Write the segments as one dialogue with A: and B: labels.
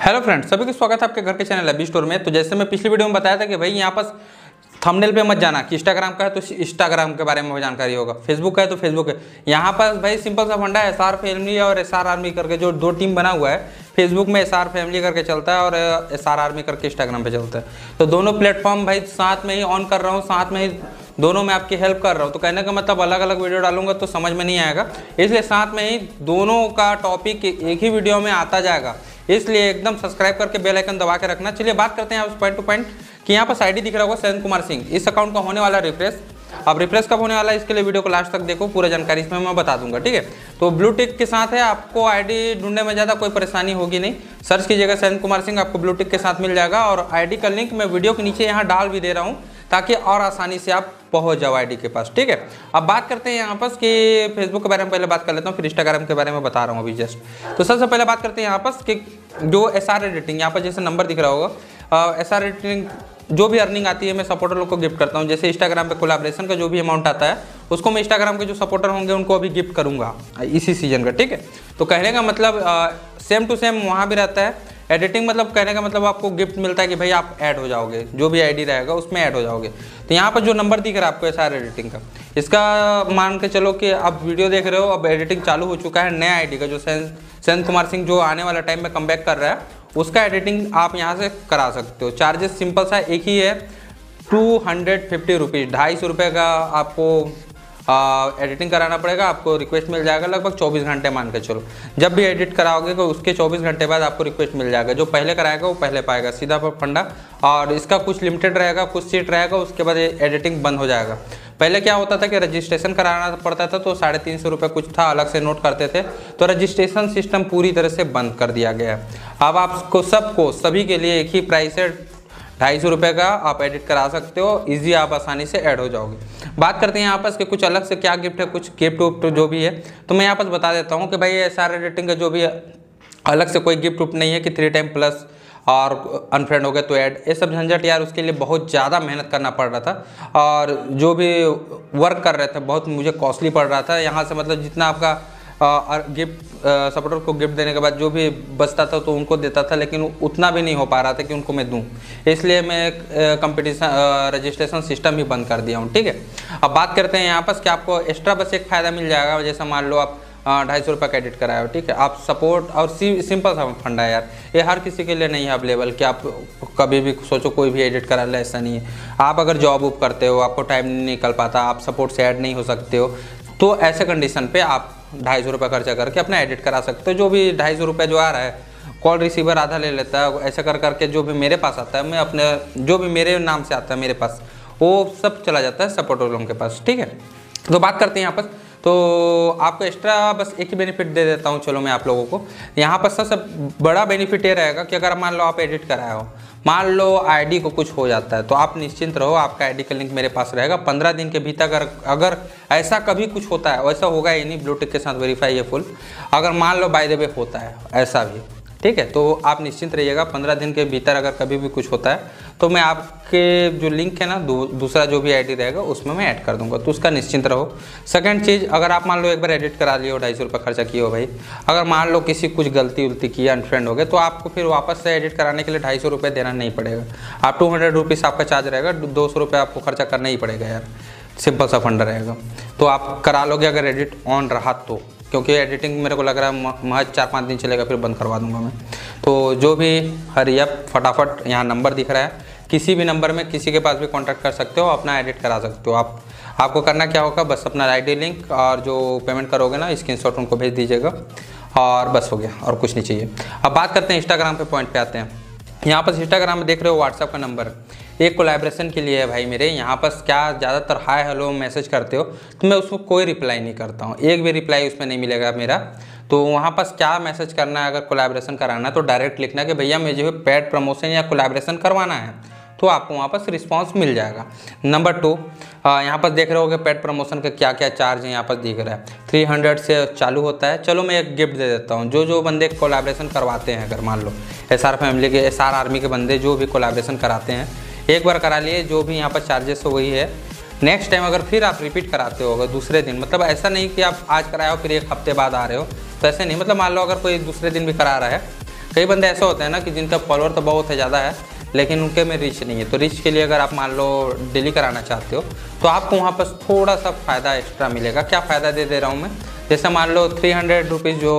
A: Hello friends, सभी का स्वागत है आपके घर के चैनल अभी स्टोर में। तो जैसे मैं पिछली वीडियो में बताया था कि भाई यहाँ पास थंबनेल पे मत जाना, कि इंस्टाग्राम का है तो इंस्टाग्राम के बारे में जानकारी होगा। फेसबुक का है तो फेसबुक है। यहाँ पास भाई सिंपल सा फंडा है एस आर फैमिली और एस आर आर्मी करके जो दो टीम बना हुआ है फेसबुक में एस आर फैमिली करके चलता है और एस आर आर्मी करके इंस्टाग्राम पे चलता है। तो दोनों प्लेटफॉर्म भाई साथ में ही ऑन कर रहा हूँ, साथ में ही दोनों में आपकी हेल्प कर रहा हूँ। तो कहने का मतलब अलग अलग वीडियो डालूँगा तो समझ में नहीं आएगा। इसलिए साथ में ही दोनों का टॉपिक एक ही वीडियो में आता जाएगा। इसलिए एकदम सब्सक्राइब करके बेल आइकन दबा के रखना। चलिए बात करते हैं पॉइंट टू पॉइंट कि यहाँ पर आईडी दिख रहा होगा सैन कुमार सिंह। इस अकाउंट का होने वाला रिफ्रेश अब रिफ्रेश कब होने वाला है? इसके लिए वीडियो को लास्ट तक देखो, पूरा जानकारी इसमें मैं बता दूँगा, ठीक है? तो ब्लू टिक के साथ है, आपको आईडी ढूँढने में ज़्यादा कोई परेशानी होगी नहीं। सर्च कीजिएगा सैन कुमार सिंह, आपको ब्लू टिक के साथ मिल जाएगा। और आईडी का लिंक मैं वीडियो के नीचे यहाँ डाल भी दे रहा हूँ, ताकि और आसानी से आप पहुँच जाओ आईडी के पास, ठीक है? अब बात करते हैं यहाँ पर कि फेसबुक के बारे में पहले बात कर लेता हूँ, फिर इंस्टाग्राम के बारे में बता रहा हूँ अभी जस्ट तो सबसे पहले बात करते हैं यहाँ पर कि जो एस आर एडिटिंग यहाँ पर जैसे नंबर दिख रहा होगा एस आर एडिटिंग जो भी अर्निंग आती है, मैं सपोर्टर लोग को गिफ्ट करता हूँ। जैसे इंस्टाग्राम पे कोलाब्रेशन का जो भी अमाउंट आता है, उसको मैं इंस्टाग्राम के जो सपोर्टर होंगे, उनको अभी गिफ्ट करूँगा, इसी सीज़न का, ठीक है? तो कहने का मतलब सेम टू सेम वहाँ भी रहता है। एडिटिंग मतलब कहने का मतलब आपको गिफ्ट मिलता है कि भाई आप ऐड हो जाओगे, जो भी आईडी रहेगा उसमें ऐड हो जाओगे। तो यहाँ पर जो नंबर दिख रहा है आपको एस एडिटिंग का, इसका मान के चलो कि आप वीडियो देख रहे हो, अब एडिटिंग चालू हो चुका है नया आईडी का, जो सेन सेन कुमार सिंह जो आने वाला टाइम में कम कर रहा है, उसका एडिटिंग आप यहाँ से करा सकते हो। चार्जेस सिंपल सा एक ही है टू हंड्रेड फिफ्टी रुपीज़ ढाई सौ रुपये का आपको एडिटिंग कराना पड़ेगा, आपको रिक्वेस्ट मिल जाएगा लगभग 24 घंटे मान के चलो। जब भी एडिट कराओगे तो उसके 24 घंटे बाद आपको रिक्वेस्ट मिल जाएगा। जो पहले कराएगा, वो पहले पाएगा, सीधा पर फंडा। और इसका कुछ लिमिटेड रहेगा, कुछ सीट रहेगा, उसके बाद एडिटिंग बंद हो जाएगा। पहले क्या होता था कि रजिस्ट्रेशन कराना पड़ता था तो साढ़े तीन सौ रुपये कुछ था, अलग से नोट करते थे। तो रजिस्ट्रेशन सिस्टम पूरी तरह से बंद कर दिया गया। है अब आपको सबको, सभी के लिए एक ही प्राइस है ढाई सौ रुपये का आप एडिट करा सकते हो। इजी आप आसानी से ऐड हो जाओगे। बात करते हैं यहाँ पर कि कुछ अलग से क्या गिफ्ट है, कुछ गिफ्ट उफ्ट जो भी है। तो मैं यहाँ पर बता देता हूँ कि भाई ये सारे एडिटिंग का जो भी अलग से कोई गिफ्ट उफ्ट नहीं है कि थ्री टाइम प्लस और अनफ्रेंड हो गए तो ऐड ये सब झंझट यार उसके लिए बहुत ज़्यादा मेहनत करना पड़ रहा था। और जो भी वर्क कर रहे थे, बहुत मुझे कॉस्टली पड़ रहा था। यहाँ से मतलब जितना आपका गिफ्ट सपोर्टर को गिफ्ट देने के बाद जो भी बचता था तो उनको देता था, लेकिन उतना भी नहीं हो पा रहा था कि उनको मैं दूँ। इसलिए मैं कंपटीशन रजिस्ट्रेशन सिस्टम ही बंद कर दिया हूँ, ठीक है? अब बात करते हैं यहाँ पर कि आपको एक्स्ट्रा बस एक फ़ायदा मिल जाएगा। जैसा मान लो आप ढाई सौ रुपये का एडिट कराया हो, ठीक है? आप सपोर्ट और सिंपल सा फंडा है यार। ये हर किसी के लिए नहीं है अवेलेबल कि आप कभी भी सोचो कोई भी एडिट करा ले, ऐसा नहीं है। आप अगर जॉब वॉब करते हो, आपको टाइम नहीं निकल पाता, आप सपोर्ट से ऐड नहीं हो सकते हो तो ऐसे कंडीशन पे आप ढाई सौ रुपये खर्चा करके अपना एडिट करा सकते हो। जो भी ढाई सौ रुपये जो आ रहा है कॉल रिसीवर आधा ले लेता है, ऐसा कर करके जो भी मेरे पास आता है, मैं अपने, जो भी मेरे नाम से आता है मेरे पास, वो सब चला जाता है सपोर्ट लोगों के पास, ठीक है? तो बात करते हैं यहाँ पर। तो आपको एक्स्ट्रा बस एक ही बेनिफिट दे देता हूँ, चलो मैं आप लोगों को। यहाँ पर सबसे बड़ा बेनिफिट ये रहेगा कि अगर मान लो आप एडिट कराए हो मान लो आईडी को कुछ हो जाता है तो आप निश्चिंत रहो, आपका आईडी का लिंक मेरे पास रहेगा। पंद्रह दिन के भीतर अगर अगर ऐसा कभी कुछ होता है, वैसा होगा ही नहीं ब्लूटिक के साथ वेरीफाई ये फुल अगर मान लो बाय द वे होता है, ऐसा भी, ठीक है? तो आप निश्चिंत रहिएगा, पंद्रह दिन के भीतर अगर कभी भी कुछ होता है तो मैं आपके जो लिंक है ना दूसरा जो भी आईडी रहेगा, उसमें मैं ऐड कर दूँगा। तो उसका निश्चिंत रहो। सेकंड चीज़, अगर आप मान लो एक बार एडिट करा लियो ढाई सौ रुपये खर्चा किए हो भाई। अगर मान लो किसी कुछ गलती उलती की अनफ्रेंड हो गए तो आपको फिर वापस से एडिट कराने के लिए ढाई सौ रुपये देना नहीं पड़ेगा। आप टू हंड्रेड आपका चार्ज रहेगा, दो सौ रुपये आपको खर्चा करना ही पड़ेगा यार। सिंपल सा फंड रहेगा। तो आप करा लोगे अगर एडिट ऑन रहा तो क्योंकि एडिटिंग मेरे को लग रहा है महज चार पाँच दिन चलेगा, फिर बंद करवा दूँगा मैं। तो जो भी हरियप फटाफट यहाँ नंबर दिख रहा है। किसी भी नंबर में किसी के पास भी कॉन्टैक्ट कर सकते हो अपना एडिट करा सकते हो। आप, आपको करना क्या होगा, बस अपना आईडी लिंक और जो पेमेंट करोगे ना स्क्रीनशॉट उनको भेज दीजिएगा और बस हो गया, और कुछ नहीं चाहिए। अब बात करते हैं इंस्टाग्राम पे पॉइंट पे आते हैं। यहाँ पर इंस्टाग्राम में देख रहे हो व्हाट्सअप का नंबर एक कोलैबोरेशन के लिए है भाई मेरे। यहाँ पर क्या ज़्यादातर हाय हेलो मैसेज करते हो तो मैं उसको कोई रिप्लाई नहीं करता हूँ। एक भी रिप्लाई उसमें नहीं मिलेगा मेरा। तो वहाँ पास क्या मैसेज करना है, अगर कोलैबोरेशन कराना है तो डायरेक्ट लिखना कि भैया मुझे पेड प्रमोशन या कोलैबोरेशन करवाना है। तो आपको वहाँ पर रिस्पॉन्स मिल जाएगा। नंबर टू यहाँ पर देख रहे हो कि पेड प्रमोशन का क्या क्या चार्ज है यहाँ पर दिख रहा है। थ्री हंड्रेड से चालू होता है। चलो मैं एक गिफ्ट दे देता हूँ। जो जो बंदे कोलाब्रेशन करवाते हैं, अगर मान लो एस आर फैमिली के एस आर आर्मी के बंदे जो भी कोलाब्रेशन कराते हैं, एक बार करा लिए, जो भी यहाँ पर चार्जेस हो वही है। नेक्स्ट टाइम अगर फिर आप रिपीट कराते हो दूसरे दिन मतलब ऐसा नहीं कि आप आज कराए हो, फिर एक हफ़्ते बाद आ रहे हो तो ऐसे नहीं। मतलब मान लो अगर कोई दूसरे दिन भी करा रहा है, कई बंदे ऐसे होते हैं ना कि जिनका फॉलोअर तो बहुत है, ज़्यादा है लेकिन उनके में रिच नहीं है। तो रिच के लिए अगर आप मान लो डेली कराना चाहते हो तो आपको वहाँ पर थोड़ा सा फ़ायदा एक्स्ट्रा मिलेगा। क्या फ़ायदा दे दे रहा हूँ मैं? जैसे मान लो थ्री हंड्रेड रुपीज़ जो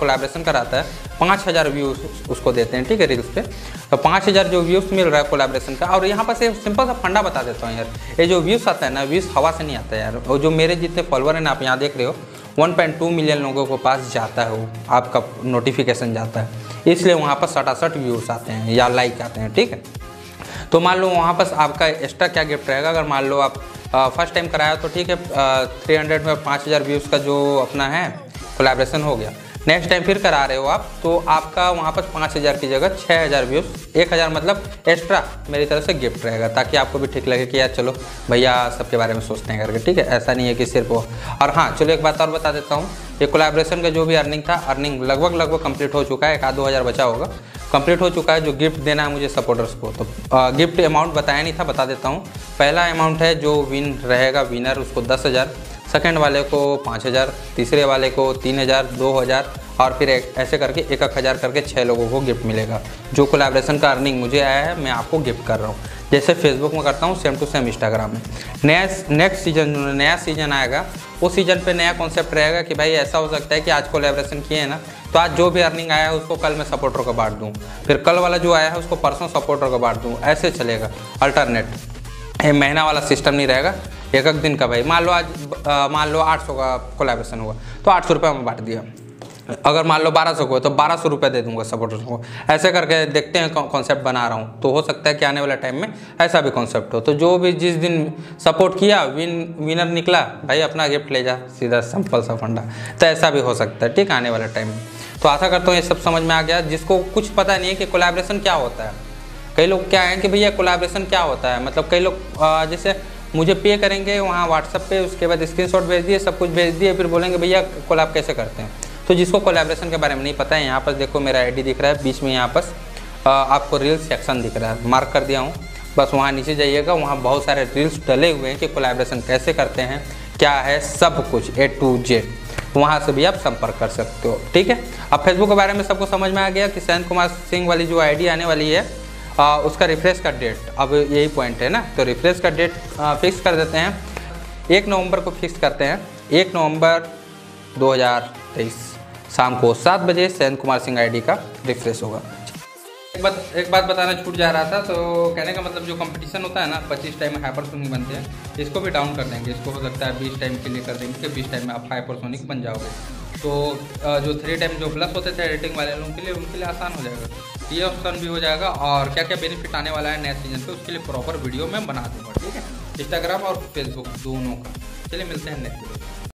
A: कोलाब्रेशन कराता है, पाँच हज़ार व्यूज़ उसको देते हैं, ठीक है रील्स पे। तो पाँच हज़ार जो व्यूज़ मिल रहा है कोलाब्रेशन का, और यहाँ पर से सिंपल सा फंडा बता देता हूँ यार। ये जो व्यूज़ आता है ना व्यूज़ हवा से नहीं आता है यार। और जो मेरे जितने फॉलोअर हैं ना, आप यहाँ देख रहे हो 1.2 मिलियन लोगों के पास जाता है, वो आपका नोटिफिकेशन जाता है। इसलिए वहाँ पर सटासठ व्यूज़ आते हैं या लाइक आते हैं, ठीक है? तो मान लो वहाँ पर आपका एक्स्ट्रा क्या गिफ्ट रहेगा? अगर मान लो आप फ़र्स्ट टाइम कराया तो ठीक है थ्री हंड्रेड में पाँच हज़ार व्यूज़ का जो अपना है कोलेब्रेशन हो गया। नेक्स्ट टाइम फिर करा रहे हो आप तो आपका वहाँ पर पाँच हज़ार की जगह छः हज़ार व्यूज़ एक हज़ार मतलब एक्स्ट्रा मेरी तरफ़ से गिफ्ट रहेगा, ताकि आपको भी ठीक लगे कि यार चलो भैया सबके बारे में सोचते हैं करके, ठीक है? ऐसा नहीं है कि सिर्फ़ वो। और हाँ चलो एक बात और बता देता हूँ, ये कोलाब्रेशन का जो भी अर्निंग था अर्निंग लगभग लगभग कंप्लीट हो चुका है, एक आध दो हज़ार बचा होगा। कंप्लीट हो चुका है जो गिफ्ट देना है मुझे सपोर्टर्स को तो गिफ्ट अमाउंट बताया नहीं था, बता देता हूँ। पहला अमाउंट है जो विन रहेगा विनर उसको दस हज़ार। सेकेंड वाले को पाँच हज़ार, तीसरे वाले को तीन हज़ार, दो हज़ार और फिर ऐसे करके एक एक हज़ार करके छः लोगों को गिफ्ट मिलेगा। जो कोलेब्रेशन का अर्निंग मुझे आया है, मैं आपको गिफ्ट कर रहा हूँ। जैसे फेसबुक में करता हूँ सेम टू सेम इंस्टाग्राम में। नया नेक्स्ट सीज़न नया सीज़न आएगा। उस सीज़न पे नया कॉन्सेप्ट रहेगा कि भाई ऐसा हो सकता है कि आज कोलेब्रेशन किए हैं ना तो आज जो भी अर्निंग आया है, उसको कल मैं सपोर्टर को बांट दूँ। फिर कल वाला जो आया है, उसको परसों सपोर्टर को बांट दूँ। ऐसे चलेगा। अल्टरनेट ये महीना वाला सिस्टम नहीं रहेगा। एक एक दिन का भाई। मान लो आज मान लो आठ सौ का कोलेब्रेशन हुआ तो आठ सौ रुपये में बांट दिया। अगर मान लो बारह सौ को तो बारह सौ रुपये दे दूँगा सपोर्टर्स को। ऐसे करके देखते हैं कॉन्सेप्ट बना रहा हूँ। तो हो सकता है कि आने वाले टाइम में ऐसा भी कॉन्सेप्ट हो। तो जो भी जिस दिन सपोर्ट किया विन विनर निकला, भाई अपना गिफ्ट ले जा, सीधा सिंपल सा फंडा। तो ऐसा भी हो सकता है, ठीक आने वाले टाइम में। तो आशा करता हूँ ये सब समझ में आ गया। जिसको कुछ पता नहीं है कि कोलाब्रेशन क्या होता है। कई लोग क्या है कि भैया कोलाब्रेशन क्या होता है? मतलब कई लोग जैसे मुझे पे करेंगे, वहाँ व्हाट्सअप पे, उसके बाद स्क्रीनशॉट भेज दिए, सब कुछ भेज दिए, फिर बोलेंगे, भैया कोलाब कैसे करते हैं? तो जिसको कोलेब्रेशन के बारे में नहीं पता है, यहाँ पर देखो मेरा आईडी दिख रहा है, बीच में यहाँ पर आपको रील्स सेक्शन दिख रहा है मार्क कर दिया हूँ। बस वहाँ नीचे जाइएगा, वहाँ बहुत सारे रील्स डले हुए हैं कि कोलेब्रेशन कैसे करते हैं, क्या है, सब कुछ ए टू जेड वहाँ से भी आप संपर्क कर सकते हो, ठीक है? अब फेसबुक के बारे में सबको समझ में आ गया कि सैन कुमार सिंह वाली जो आईडी आने वाली है आ, उसका रिफ्रेश का डेट अब यही पॉइंट है ना? तो रिफ्रेश का डेट फिक्स कर देते हैं। एक नवंबर को फिक्स करते हैं। एक नवंबर 2023 शाम को सात बजे सैन कुमार सिंह आईडी का रिफ्रेश होगा। एक बात एक बात बताना छूट जा रहा था तो कहने का मतलब जो कंपटीशन होता है ना पच्चीस टाइम हाइपर सोनिक बनते हैं इसको भी डाउन कर देंगे। इसको हो सकता है बीस टाइम के लिए कर देंगे कि बीस टाइम में आप हाइपर सोनिक बन जाओगे। तो जो थ्री टाइम जो प्लस होते थे एडिटिंग वाले लोगों के लिए, उनके लिए आसान हो जाएगा। ये ऑप्शन भी हो जाएगा और क्या क्या बेनिफिट आने वाला है नए सीज़न पे, उसके लिए प्रॉपर वीडियो मैं बना दूँगा, ठीक है? इंस्टाग्राम और फेसबुक दोनों का। चलिए मिलते हैं नेक्स्ट